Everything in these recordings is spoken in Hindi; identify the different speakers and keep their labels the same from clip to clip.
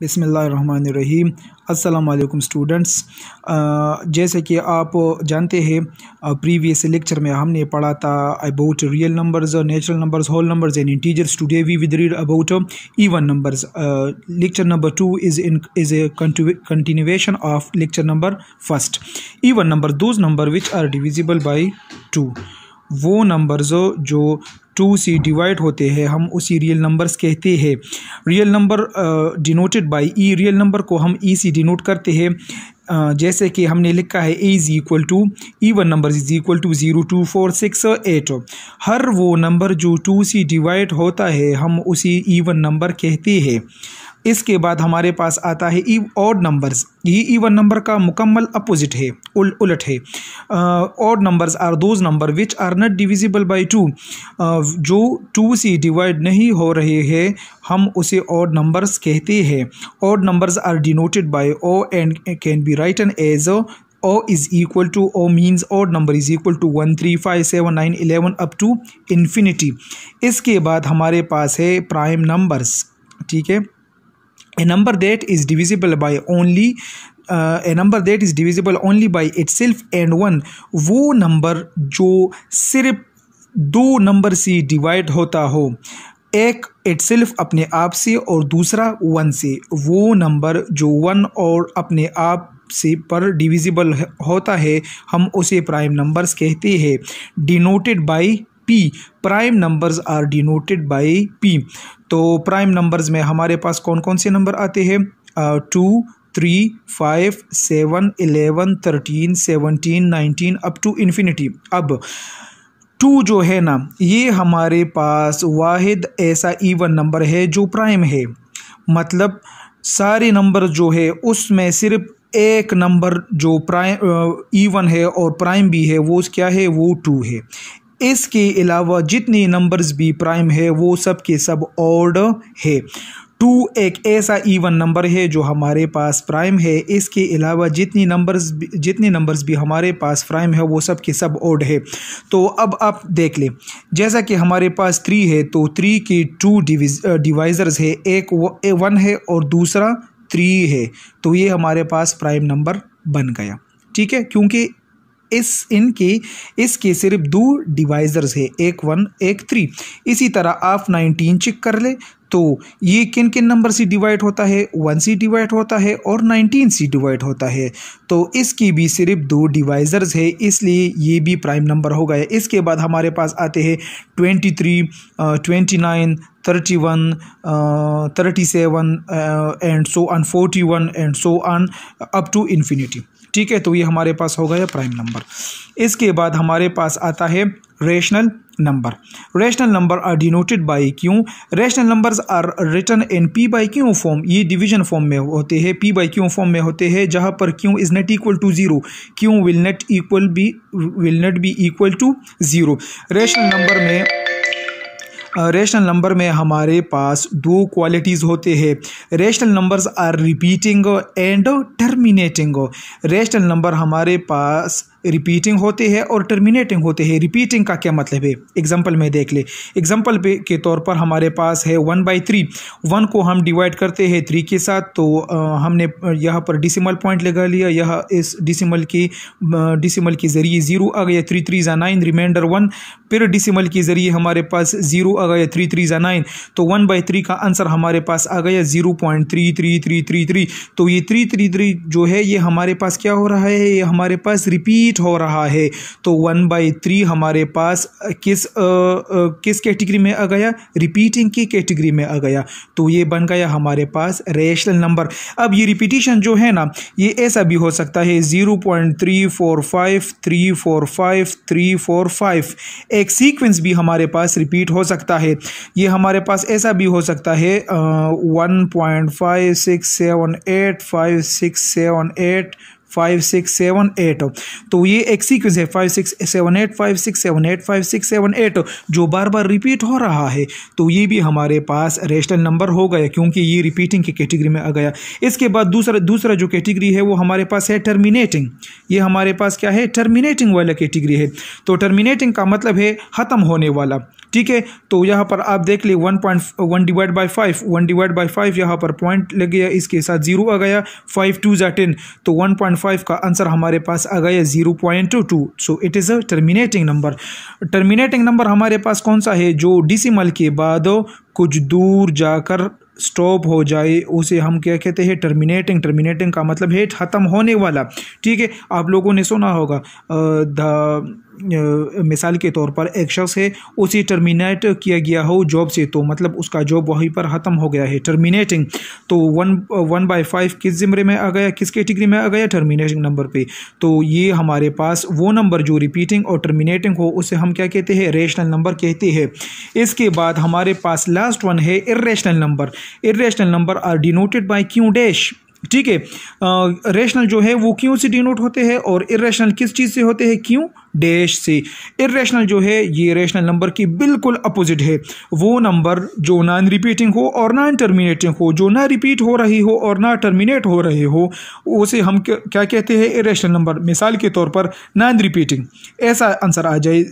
Speaker 1: बिसमीम अल्लाम स्टूडेंट्स। जैसे कि आप जानते हैं प्रीवियस लेक्चर में हमने पढ़ा था about real numbers natural numbers whole numbers and integers today we with read about even numbers lecture number two is in is a continuation of lecture number first even number those number which are divisible by two वो नंबर्स जो टू से डिवाइड होते हैं, हम उसी रियल नंबर्स कहते हैं। Real number denoted by E real number को हम ई से डिनोट करते हैं। जैसे कि हमने लिखा है A is equal to E one number is equal to zero two four six eight हर वो नंबर जो टू से डिवाइड होता है, हम उसी ई वन नंबर कहते हैं। इसके बाद हमारे पास आता है ई ऑड नंबर्स ये इवन नंबर का मुकम्मल अपोजिट है उल, उलट है। Odd numbers are those number which are not divisible by two जो टू से डिवाइड नहीं हो रहे हैं हम उसे ऑड नंबर्स कहते हैं। Odd numbers are denoted by O and can be written as O is equal to O means odd number is equal to one three five seven nine eleven up to infinity इसके बाद हमारे पास है प्राइम नंबर्स ठीक है? A number that is divisible by only uh, a number that is divisible only by itself and one वो नंबर जो सिर्फ़ दो नंबर से डिवाइड होता हो एक इटसेल्फ अपने आप से और दूसरा वन से वो नंबर जो वन और अपने आप से पर डिविजिबल होता है हम उसे प्राइम नंबर्स कहते हैं। Denoted by P prime numbers are denoted by P तो प्राइम नंबर्स में हमारे पास कौन कौन से नंबर आते हैं? Two three five seven eleven thirteen seventeen nineteen up to infinity अब टू जो है ना, ये हमारे पास वाहिद ऐसा इवन नंबर है जो प्राइम है। मतलब सारे नंबर जो है, उसमें सिर्फ़ एक नंबर जो प्राइम इवन है और प्राइम भी है, वो क्या है? वो टू है। इसके अलावा जितने नंबर्स भी प्राइम है, वो सब के सब ऑड है। टू एक ऐसा इवन नंबर है जो हमारे पास प्राइम है। इसके अलावा जितनी नंबर्स जितने नंबर्स भी हमारे पास प्राइम है, वो सब के सब ओड है। तो अब आप देख लें, जैसा कि हमारे पास थ्री है तो थ्री के टू डिविज डिवाइज़र्स है। एक वन है और दूसरा थ्री है। तो ये हमारे पास प्राइम नंबर बन गया। ठीक है? क्योंकि इस इनके, इसके सिर्फ़ दो डिवाइज़र्स है, एक वन, एक थ्री। इसी तरह आप नाइनटीन चेक कर ले तो ये किन किन नंबर से डिवाइड होता है? वन से डिवाइड होता है और नाइनटीन से डिवाइड होता है। तो इसकी भी सिर्फ़ दो डिवाइज़र्स है, इसलिए ये भी प्राइम नंबर हो गया इसके बाद हमारे पास आते हैं twenty three twenty nine, thirty one thirty seven and so on, forty one, and so on, up to infinity. ठीक है तो ये हमारे पास हो गया प्राइम नंबर इसके बाद हमारे पास आता है rational number rational number are denoted by Q? Rational numbers are written in P by Q form ये डिवीज़न फॉर्म में होते हैं. पी बाई क्यों फॉर्म में होते हैं, जहाँ पर Q is not equal to zero Q will not equal be will not be equal to zero rational number में रेशनल नंबर में हमारे पास दो क्वालिटीज़ होते हैं. Rational numbers are repeating and terminating rational number हमारे पास रिपीटिंग होते हैं और टर्मिनेटिंग होते हैं। रिपीटिंग का क्या मतलब है? एग्ज़ाम्पल में देख ले। एग्ज़ाम्पल पे के तौर पर हमारे पास है वन बाई थ्री वन को हम डिवाइड करते हैं थ्री के साथ तो आ, हमने यहाँ पर डिसिमल पॉइंट लगा लिया। यह इस डिसिमल की डिसिमल के ज़रिए ज़ीरो आ गया थ्री थ्री ज़ा नाइन रिमाइंडर वन फिर डिसिमल के ज़रिए हमारे पास ज़ीरो आ गया थ्री थ्री ज़ा नाइन तो वन बाई थ्री का आंसर हमारे पास आ गया zero point three three three three three तो ये थ्री थ्री थ्री जो है ये हमारे पास क्या हो रहा है? ये हमारे पास रिपीट हो रहा है। तो वन बाई थ्री हमारे पास किस आ, आ, किस कैटेगरी में आ गया? रिपीटिंग की कैटेगरी में आ गया। तो ये बन गया हमारे पास रेशनल नंबर अब ये रिपीटिशन जो है ना ये ऐसा भी हो सकता है। Zero point three four five three four five three four five एक सीक्वेंस भी हमारे पास रिपीट हो सकता है। ये हमारे पास ऐसा भी हो सकता है one point five six seven eight five six seven eight five six seven eight तो ये एक सीक्वेंस है five six seven eight five six seven eight five six seven eight जो बार बार रिपीट हो रहा है। तो ये भी हमारे पास रेशनल नंबर हो गया, क्योंकि ये रिपीटिंग की कैटेगरी में आ गया। इसके बाद दूसरा दूसरा जो कैटेगरी है, वो हमारे पास है टर्मिनेटिंग ये हमारे पास क्या है? टर्मिनेटिंग वाला कैटेगरी है। तो टर्मिनेटिंग का मतलब है ख़त्म होने वाला। ठीक है? तो यहाँ पर आप देख लिए one point one divide by five one divide by five यहाँ पर पॉइंट लग गया इसके साथ ज़ीरो आ गया फाइव टू ज़ा टेन तो वन पॉइंट फाइव का आंसर हमारे पास आ गया zero point two two so it is a terminating number terminating number हमारे पास कौन सा है? जो डिसिमल के बाद कुछ दूर जाकर स्टॉप हो जाए, उसे हम क्या कहते हैं? टर्मिनेटिंग टर्मिनेटिंग का मतलब है ख़त्म होने वाला। ठीक है? आप लोगों ने सुना होगा द मिसाल के तौर पर एक शख्स है, उसे टर्मिनेट किया गया हो जॉब से तो मतलब उसका जॉब वहीं पर ख़त्म हो गया है टर्मिनेटिंग तो वन वन बाई फाइव किस ज़िमरे में आ गया, किस कैटेगरी में आ गया टर्मिनेटिंग नंबर पे। तो ये हमारे पास वो नंबर जो रिपीटिंग और टर्मिनेटिंग हो, उसे हम क्या कहते हैं? रेशनल नंबर कहते हैं। इसके बाद हमारे पास लास्ट वन है irrational number irrational number are denoted by Q dash ठीक है रेशनल जो है वो क्यों से डिनोट होते हैं और इरेशनल किस चीज़ से होते हैं? क्यों? डैश से। इरेशनल जो है, ये रेशनल नंबर की बिल्कुल अपोजिट है। वो नंबर जो नॉन रिपीटिंग हो और नॉन टर्मिनेटिंग हो, जो ना रिपीट हो रही हो और ना टर्मिनेट हो रहे हो, उसे हम क्या कहते हैं? इरेशनल नंबर मिसाल के तौर पर नॉन रिपीटिंग ऐसा आंसर आ जाए।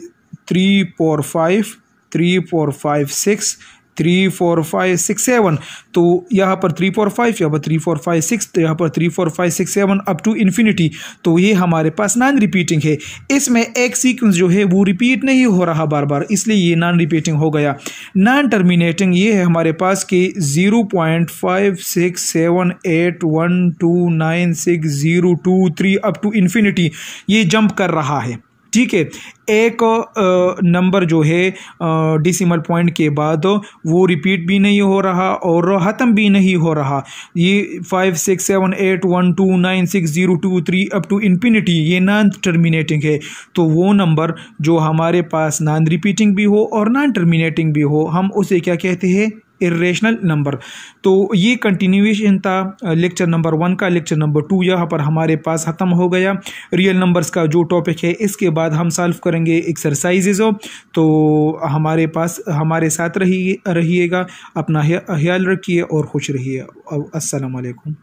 Speaker 1: Three four five three four five six three four five six seven तो यहाँ पर थ्री फोर फाइव यहाँ पर थ्री फोर फाइव सिक्स यहाँ पर three four five six seven up to infinity तो ये हमारे पास नॉन रिपीटिंग है। इसमें एक सीक्वेंस जो है वो रिपीट नहीं हो रहा बार बार इसलिए ये नॉन रिपीटिंग हो गया। नॉन टर्मिनेटिंग ये है हमारे पास कि zero point five six seven eight one two nine six zero two three up to infinity ये जंप कर रहा है। ठीक है, एक नंबर जो है डिसिमल पॉइंट के बाद वो रिपीट भी नहीं हो रहा और ख़त्म भी नहीं हो रहा। ये five six seven eight one two nine six zero two three up to infinity ये नॉन टर्मिनेटिंग है। तो वो नंबर जो हमारे पास नॉन रिपीटिंग भी हो और नॉन टर्मिनेटिंग भी हो, हम उसे क्या कहते हैं? इरेशनल नंबर तो ये कंटिन्यूशन था लेक्चर नंबर वन का लेक्चर नंबर टू यहाँ पर हमारे पास ख़त्म हो गया। रियल नंबर्स का जो टॉपिक है, इसके बाद हम सॉल्व करेंगे एक्सरसाइजेज तो हमारे पास, हमारे साथ रहिए रहिएगा, अपना ख्याल रखिए और खुश रहिए। अस्सलाम वालेकुम।